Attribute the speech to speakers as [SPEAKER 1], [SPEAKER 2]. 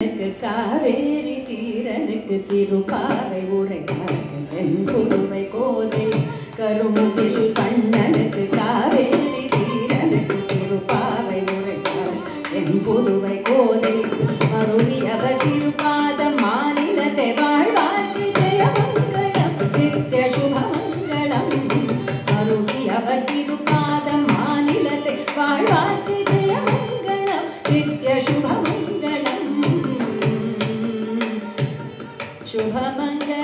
[SPEAKER 1] எனக்கு காவேரி தீரனுக்கு திருப்பாவை உரைத்தார்கள் என் கோதை. கருமுகில் கண்ணனுக்கு காவேரி தீரனுக்கு திருப்பாவை உரைக்கார் என் புதுவை கோதை. அருளியவர் திருப்பாதம் மாநிலத்தை வாழ்வார்க்கு ஜெயமங்கலம் நித்திய சுபமங்கலம் அருளியவர் திருப்பாதம் மாநிலத்தை வாழ்வார் 祝贺满月。